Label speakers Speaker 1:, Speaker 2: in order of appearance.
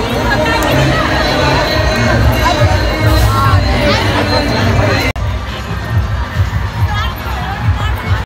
Speaker 1: 走。